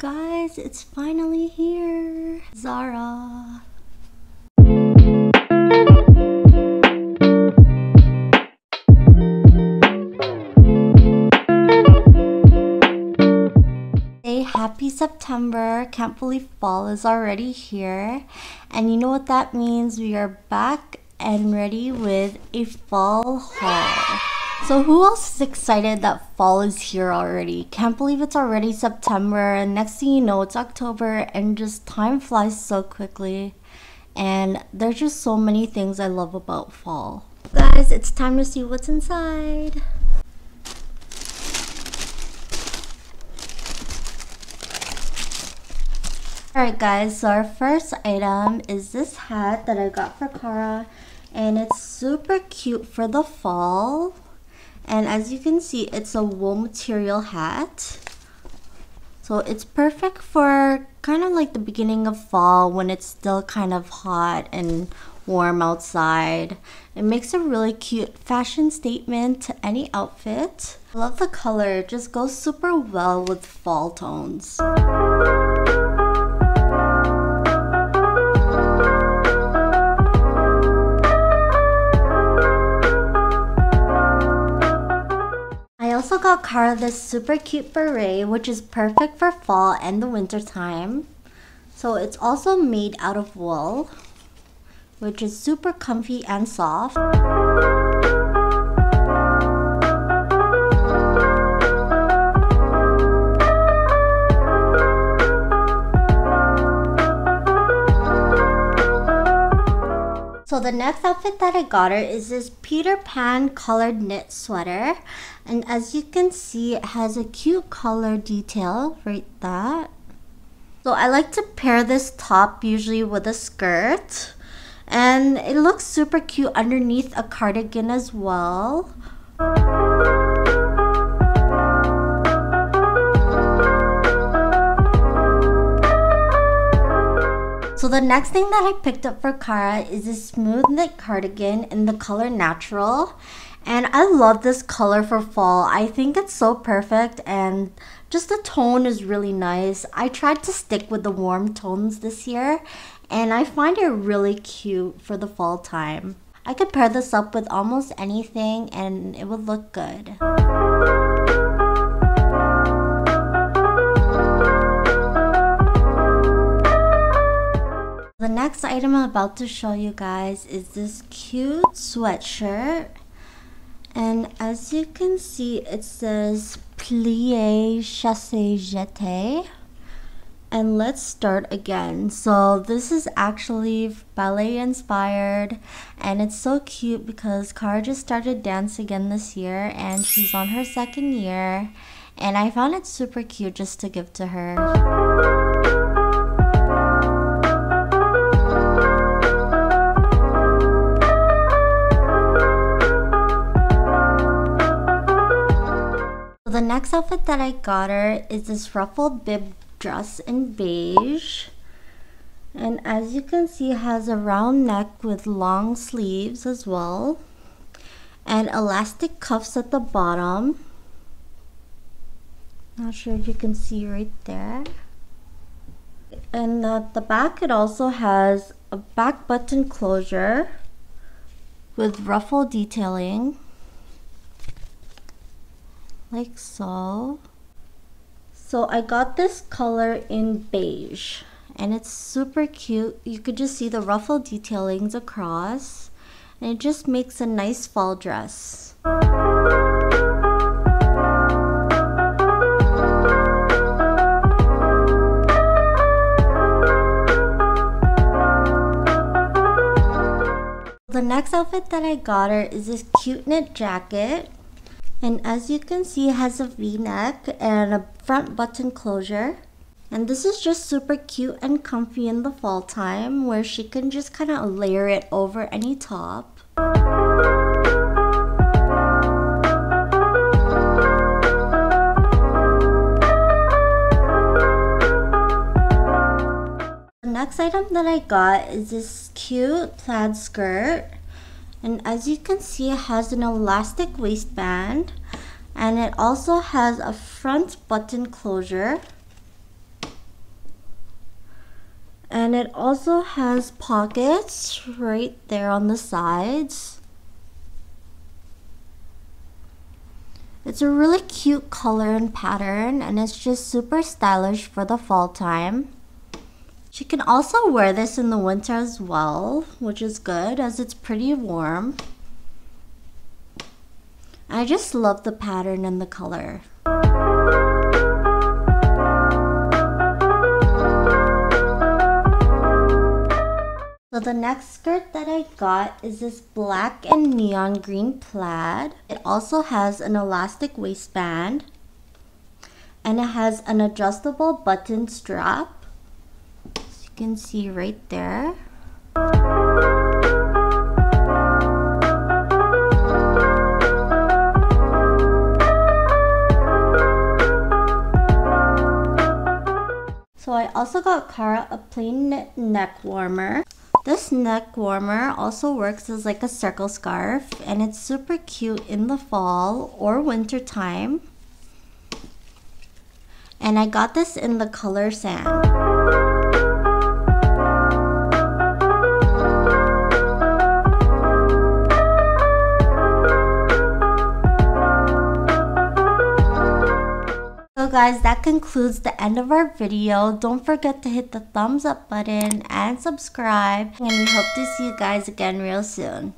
guys, it's finally here. Zara. Hey, happy September. Can't believe fall is already here. And you know what that means? We are back and ready with a fall haul. So who else is excited that fall is here already? Can't believe it's already September and next thing you know it's October and just time flies so quickly. And there's just so many things I love about fall. Guys, it's time to see what's inside. Alright guys, so our first item is this hat that I got for Kara and it's super cute for the fall and as you can see it's a wool material hat. So it's perfect for kind of like the beginning of fall when it's still kind of hot and warm outside. It makes a really cute fashion statement to any outfit. I love the color. It just goes super well with fall tones got Kara this super cute beret, which is perfect for fall and the winter time. So it's also made out of wool, which is super comfy and soft. So the next outfit that I got her is this Peter Pan collared knit sweater. And as you can see, it has a cute color detail right that. So I like to pair this top usually with a skirt. And it looks super cute underneath a cardigan as well. So the next thing that I picked up for Kara is this smooth knit cardigan in the color natural. And I love this color for fall. I think it's so perfect and just the tone is really nice. I tried to stick with the warm tones this year and I find it really cute for the fall time. I could pair this up with almost anything and it would look good. Next item I'm about to show you guys is this cute sweatshirt. And as you can see, it says plie chasse jete. And let's start again. So this is actually ballet inspired and it's so cute because Kara just started dance again this year and she's on her second year. And I found it super cute just to give to her. Next outfit that I got her is this ruffled bib dress in beige. And as you can see, it has a round neck with long sleeves as well. And elastic cuffs at the bottom. Not sure if you can see right there. And at the back, it also has a back button closure with ruffle detailing like so. So I got this color in beige and it's super cute. You could just see the ruffle detailings across and it just makes a nice fall dress. The next outfit that I got her is this cute knit jacket and as you can see it has a v-neck and a front button closure. And this is just super cute and comfy in the fall time where she can just kind of layer it over any top. The next item that I got is this cute plaid skirt and as you can see it has an elastic waistband and it also has a front button closure And it also has pockets right there on the sides. It's a really cute color and pattern and it's just super stylish for the fall time. She can also wear this in the winter as well, which is good as it's pretty warm. I just love the pattern and the color. So the next skirt that I got is this black and neon green plaid. It also has an elastic waistband and it has an adjustable button strap. Can see right there. So I also got Kara a plain knit neck warmer. This neck warmer also works as like a circle scarf and it's super cute in the fall or winter time. And I got this in the color sand. Guys, that concludes the end of our video. Don't forget to hit the thumbs up button and subscribe. And we hope to see you guys again real soon.